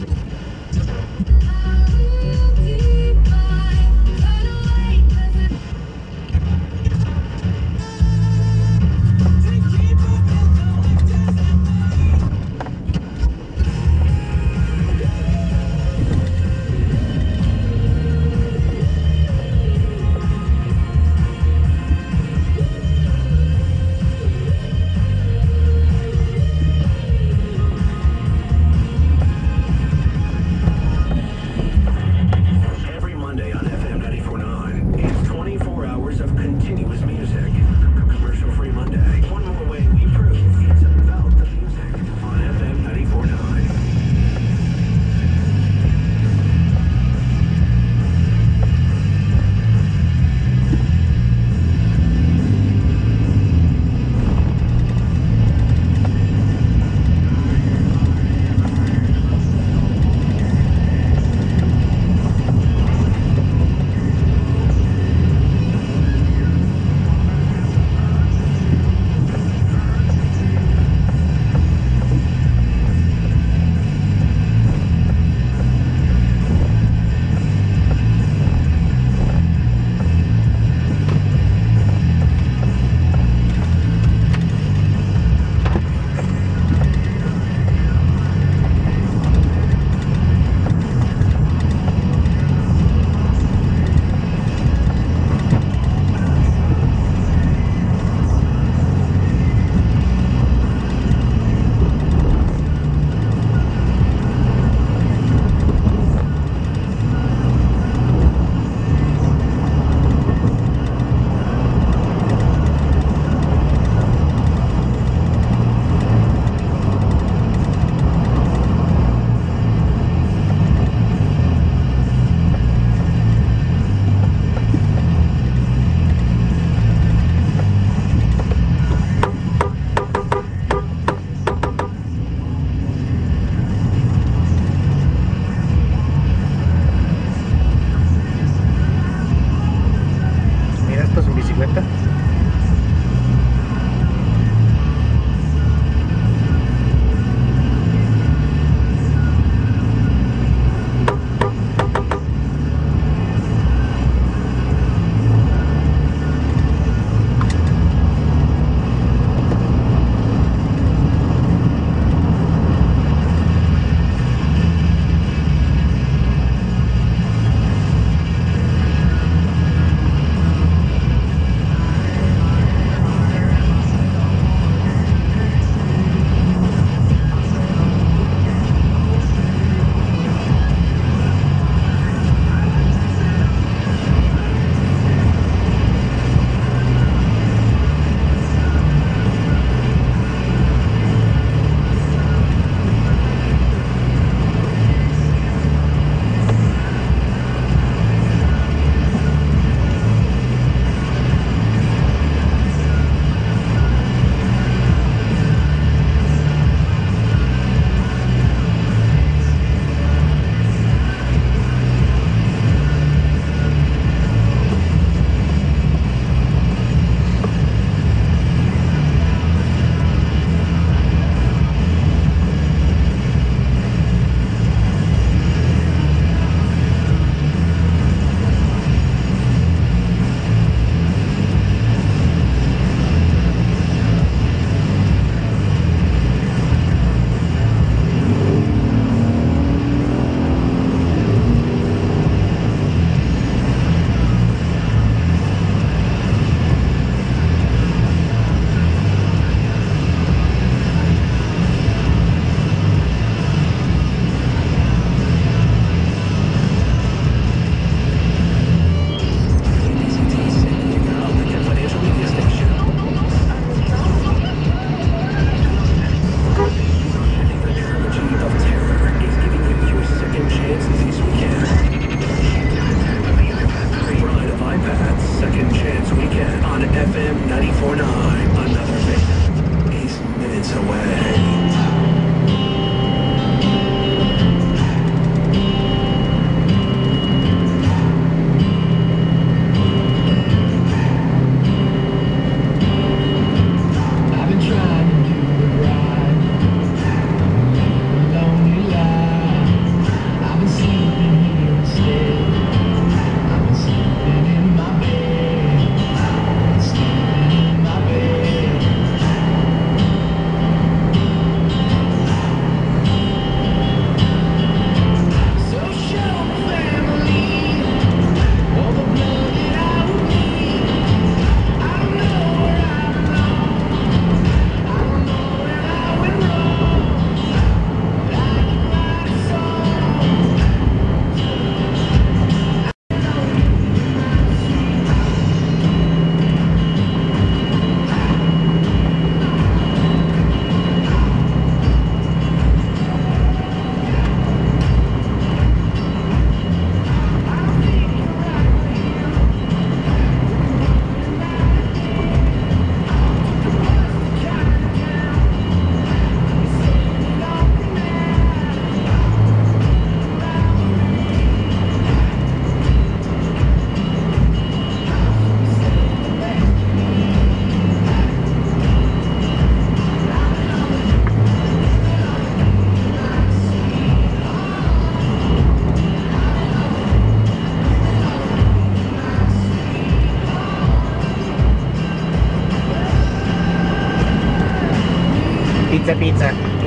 ちょっと! Pizza, pizza.